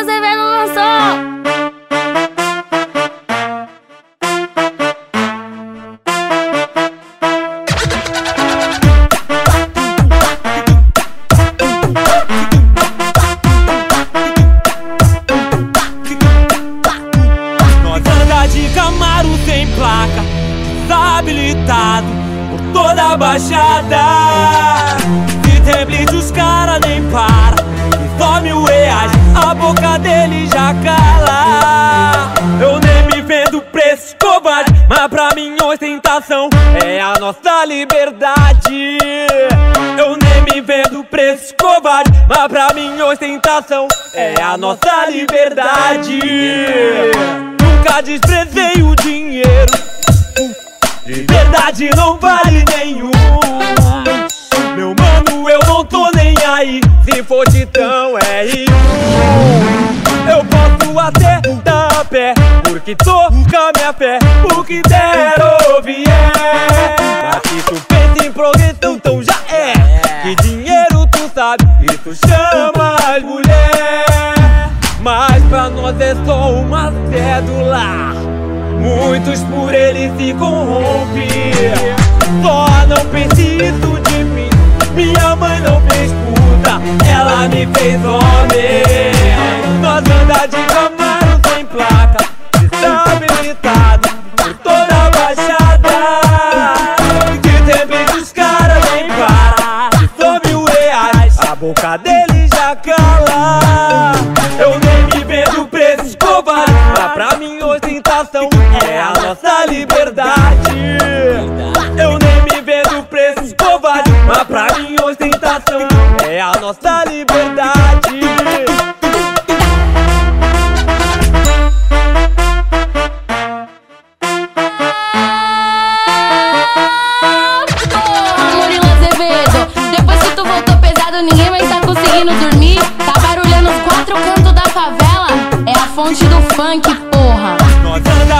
Azevedo lançou. Sem placa Desabilitado por toda a baixada Se tem blitz cara nem para E só mil reais a boca dele já cala. Eu nem me vendo preço covarde Mas pra mim ostentação é a nossa liberdade. Eu nem me vendo preço covarde Mas pra mim ostentação é a nossa liberdade. Nunca desprezei o dinheiro. De verdade não vale nenhum Se for titão é rio Eu posso até dar pé Porque tô com a minha fé. O que der ou vier Mas se tu pensa em progressão, então já é. Que dinheiro tu sabe E tu chama as mulher Mas pra nós é só uma cédula. Muitos por ele se corrompem Só não pense isso de mim. Minha mãe não fez Ela me fez homem. Nós anda de Camaro sem placa Desabilitado por toda a baixada. Que tem os caras nem para De só mil reais A boca dele já cala. Eu nem me vendo preso covarde Mas pra mim ostentação é a nossa liberdade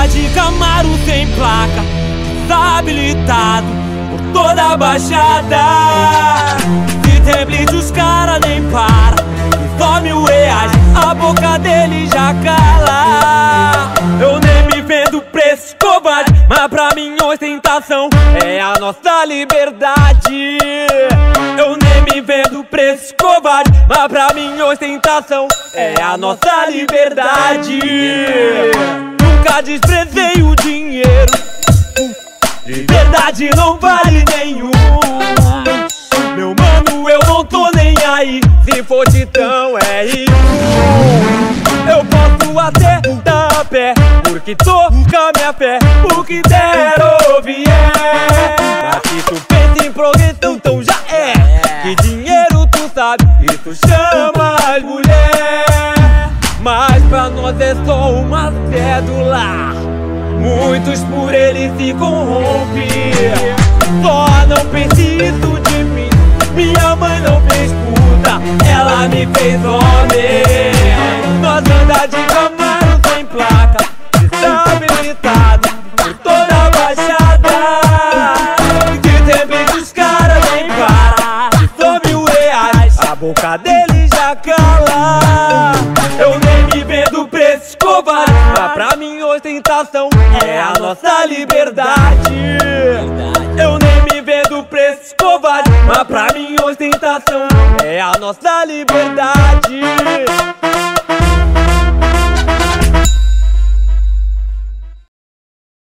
Anda de Camaro sem placa Desabilitado por toda a baixada. Se tem blitz os cara nem para. E só mil reais a boca dele já cala. Eu nem me vendo preço covarde Mas pra mim ostentação é a nossa liberdade. Eu nem me vendo preço covarde Mas pra mim ostentação é a nossa liberdade Nunca desprezei o dinheiro. De verdade não vale nenhum. Meu mano, eu não tô nem aí. Se for titão é rio Eu posso até dar pé Porque tô com a minha fé. O que der ou vier. Mas se tu pensa em progressão, então já é. Que dinheiro tu sabe tu chama pra nós é só uma cédula. Muitos por ele se corrompem Só não isso de mim. Minha mãe não fez puta Ela me fez homem. Nós anda de Camaro sem placa. Desabilitado por toda dele já cala. Eu nem me vendo preço covarde. Mas pra mim ostentação é a nossa liberdade. Eu nem me vendo preço covarde. Mas pra mim ostentação é a nossa liberdade